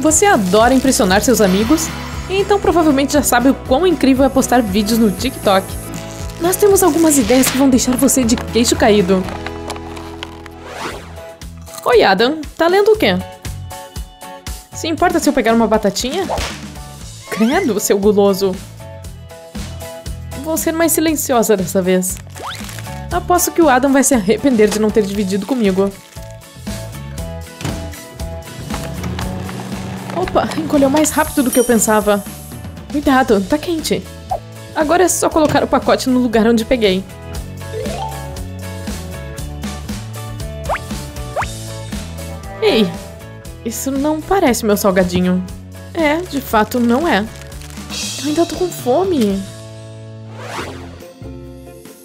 Você adora impressionar seus amigos, então provavelmente já sabe o quão incrível é postar vídeos no TikTok. Nós temos algumas ideias que vão deixar você de queixo caído. Oi, Adam. Tá lendo o quê? Se importa se eu pegar uma batatinha? Credo, seu guloso. Vou ser mais silenciosa dessa vez. Aposto que o Adam vai se arrepender de não ter dividido comigo. Opa, encolheu mais rápido do que eu pensava. Cuidado, tá quente. Agora é só colocar o pacote no lugar onde peguei. Ei, isso não parece meu salgadinho. É, de fato não é. Eu ainda tô com fome.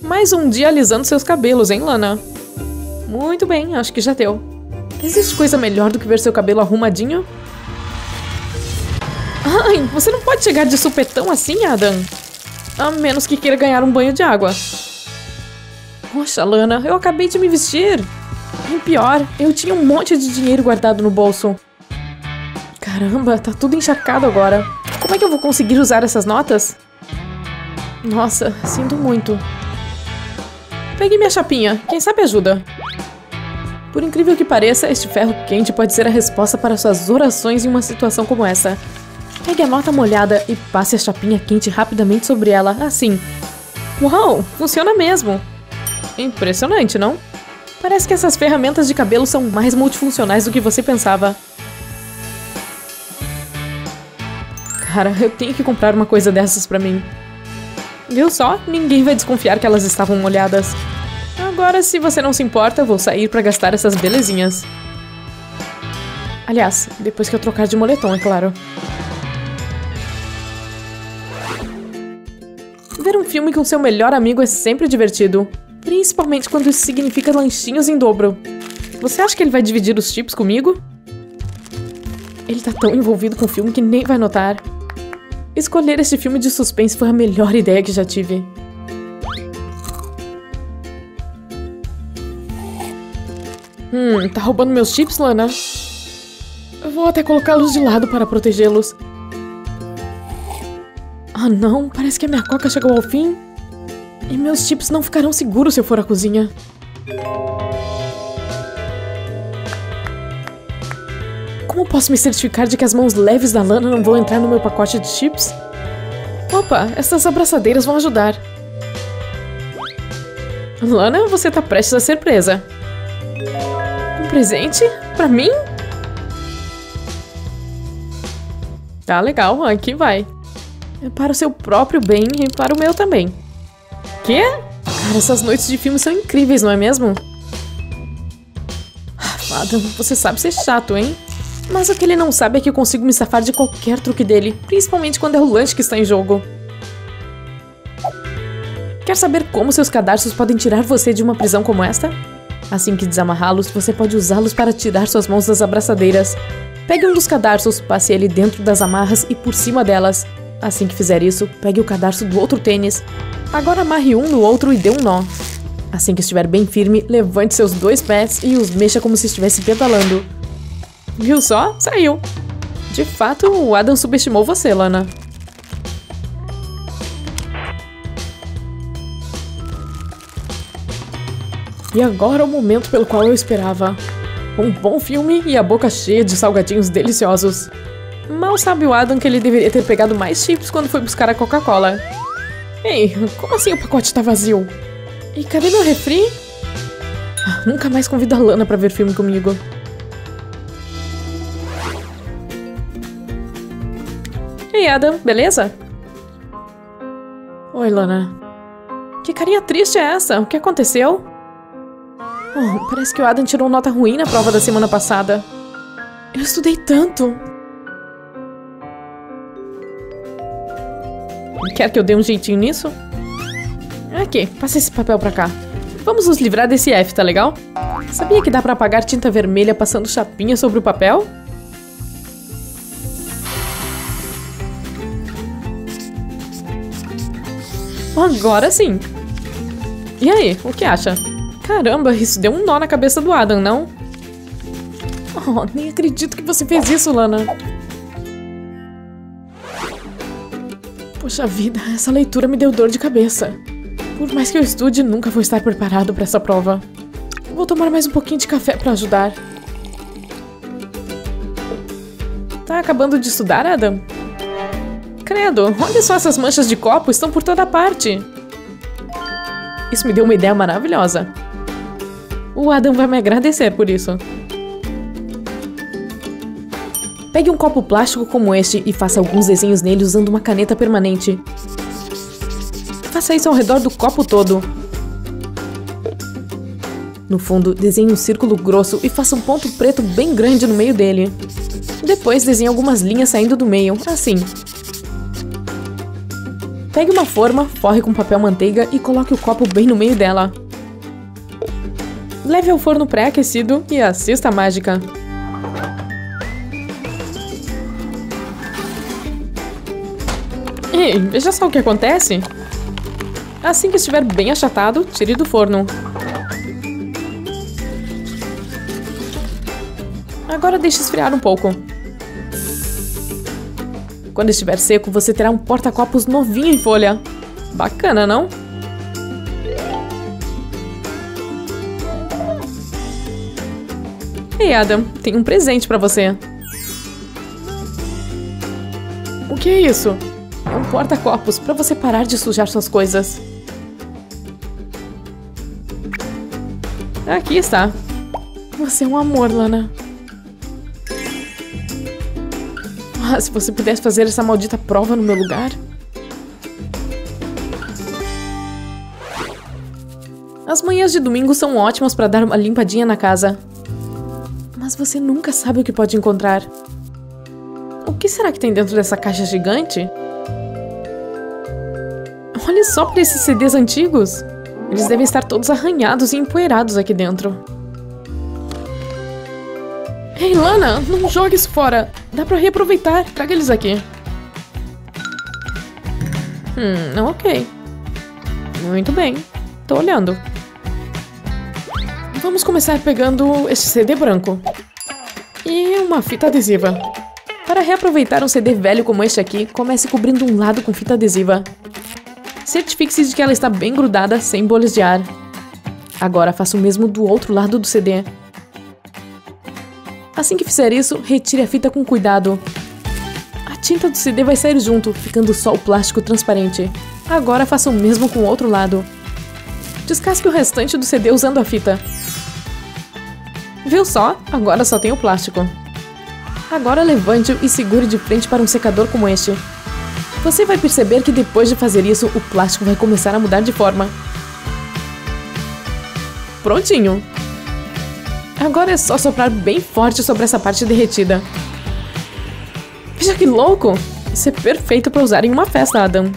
Mais um dia alisando seus cabelos, hein, Lana? Muito bem, acho que já deu. Existe coisa melhor do que ver seu cabelo arrumadinho? Ai, você não pode chegar de supetão assim, Adam. A menos que queira ganhar um banho de água. Poxa, Lana, eu acabei de me vestir. E pior, eu tinha um monte de dinheiro guardado no bolso. Caramba, tá tudo encharcado agora. Como é que eu vou conseguir usar essas notas? Nossa, sinto muito. Pegue minha chapinha, quem sabe ajuda. Por incrível que pareça, este ferro quente pode ser a resposta para suas orações em uma situação como essa. Pegue a nota molhada e passe a chapinha quente rapidamente sobre ela, assim. Uau, funciona mesmo! Impressionante, não? Parece que essas ferramentas de cabelo são mais multifuncionais do que você pensava. Cara, eu tenho que comprar uma coisa dessas pra mim. Viu só? Ninguém vai desconfiar que elas estavam molhadas. Agora, se você não se importa, vou sair pra gastar essas belezinhas. Aliás, depois que eu trocar de moletom, é claro. Filme com seu melhor amigo é sempre divertido. Principalmente quando isso significa lanchinhos em dobro. Você acha que ele vai dividir os chips comigo? Ele tá tão envolvido com o filme que nem vai notar. Escolher este filme de suspense foi a melhor ideia que já tive. Hum, tá roubando meus chips, Lana? Vou até colocá-los de lado para protegê-los. Ah não, parece que a minha coca chegou ao fim. E meus chips não ficarão seguros se eu for à cozinha. Como posso me certificar de que as mãos leves da Lana não vão entrar no meu pacote de chips? Opa, essas abraçadeiras vão ajudar. Lana, você tá prestes a ser presa. Um presente? Pra mim? Tá legal, aqui vai. Para o seu próprio bem e para o meu também. Quê? Cara, essas noites de filme são incríveis, não é mesmo? Adam, você sabe ser chato, hein? Mas o que ele não sabe é que eu consigo me safar de qualquer truque dele, principalmente quando é o lanche que está em jogo. Quer saber como seus cadarços podem tirar você de uma prisão como esta? Assim que desamarrá-los, você pode usá-los para tirar suas mãos das abraçadeiras. Pegue um dos cadarços, passe ele dentro das amarras e por cima delas. Assim que fizer isso, pegue o cadarço do outro tênis. Agora amarre um no outro e dê um nó. Assim que estiver bem firme, levante seus dois pés e os mexa como se estivesse pedalando. Viu só? Saiu. De fato, o Adam subestimou você, Lana. E agora é o momento pelo qual eu esperava. Um bom filme e a boca cheia de salgadinhos deliciosos. Mal sabe o Adam que ele deveria ter pegado mais chips quando foi buscar a Coca-Cola. Ei, como assim o pacote tá vazio? E cadê meu refri? Ah, nunca mais convido a Lana pra ver filme comigo. Ei, Adam, beleza? Oi, Lana. Que carinha triste é essa? O que aconteceu? Oh, parece que o Adam tirou nota ruim na prova da semana passada. Eu estudei tanto. Quer que eu dê um jeitinho nisso? Aqui, passa esse papel pra cá. Vamos nos livrar desse F, tá legal? Sabia que dá pra apagar tinta vermelha passando chapinha sobre o papel? Agora sim. E aí, o que acha? Caramba, isso deu um nó na cabeça do Adam, não? Oh, nem acredito que você fez isso, Lana. Poxa vida, essa leitura me deu dor de cabeça. Por mais que eu estude, nunca vou estar preparado para essa prova. Vou tomar mais um pouquinho de café para ajudar. Tá acabando de estudar, Adam? Credo, olha só essas manchas de copo, estão por toda parte. Isso me deu uma ideia maravilhosa. O Adam vai me agradecer por isso. Pegue um copo plástico como este e faça alguns desenhos nele usando uma caneta permanente. Faça isso ao redor do copo todo. No fundo, desenhe um círculo grosso e faça um ponto preto bem grande no meio dele. Depois, desenhe algumas linhas saindo do meio, assim. Pegue uma forma, forre com papel manteiga e coloque o copo bem no meio dela. Leve ao forno pré-aquecido e assista a mágica. Veja só o que acontece. Assim que estiver bem achatado, tire do forno. Agora deixe esfriar um pouco. Quando estiver seco, você terá um porta-copos novinho em folha. Bacana, não? Ei, Adam, tem um presente para você. O que é isso? É um porta-copos para você parar de sujar suas coisas. Aqui está. Você é um amor, Lana. Ah, se você pudesse fazer essa maldita prova no meu lugar. As manhãs de domingo são ótimas para dar uma limpadinha na casa. Mas você nunca sabe o que pode encontrar. O que será que tem dentro dessa caixa gigante? Olha só para esses CDs antigos. Eles devem estar todos arranhados e empoeirados aqui dentro. Ei, Lana, não jogue isso fora. Dá pra reaproveitar. Traga eles aqui. Hum, ok. Muito bem. Tô olhando. Vamos começar pegando este CD branco. E uma fita adesiva. Para reaproveitar um CD velho como este aqui, comece cobrindo um lado com fita adesiva. Certifique-se de que ela está bem grudada, sem bolhas de ar. Agora faça o mesmo do outro lado do CD. Assim que fizer isso, retire a fita com cuidado. A tinta do CD vai sair junto, ficando só o plástico transparente. Agora faça o mesmo com o outro lado. Descasque o restante do CD usando a fita. Viu só? Agora só tem o plástico. Agora levante-o e segure de frente para um secador como este. Você vai perceber que depois de fazer isso, o plástico vai começar a mudar de forma. Prontinho! Agora é só soprar bem forte sobre essa parte derretida. Veja que louco! Isso é perfeito para usar em uma festa, Adam.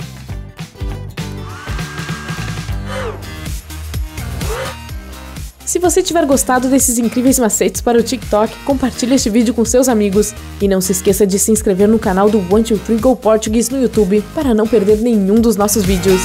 Você tiver gostado desses incríveis macetes para o TikTok, compartilhe este vídeo com seus amigos. E não se esqueça de se inscrever no canal do One Two Three Go Portuguese no YouTube para não perder nenhum dos nossos vídeos.